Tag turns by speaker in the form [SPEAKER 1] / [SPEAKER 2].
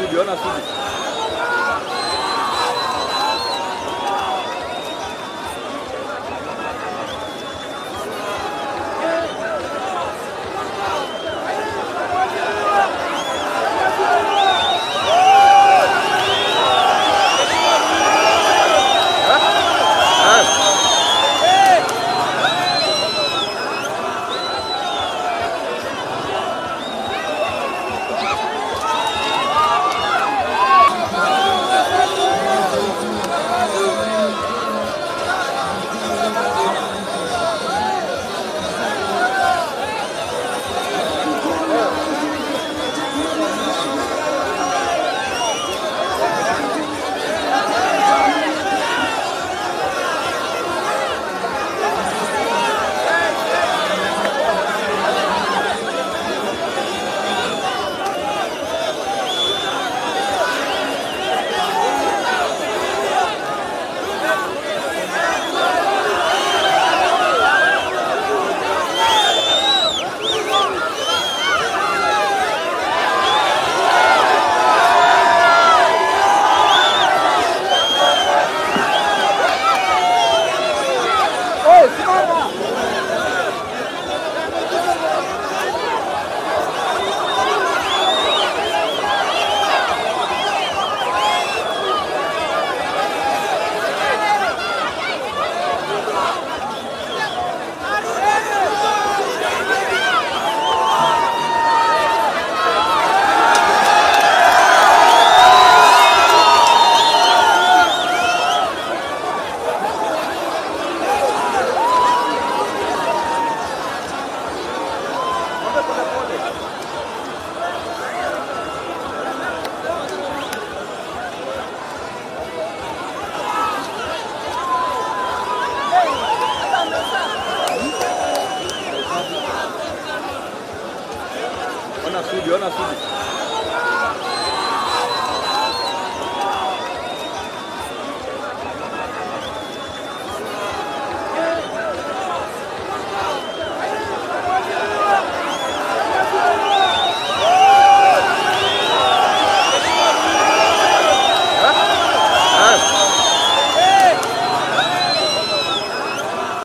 [SPEAKER 1] Assude, olha na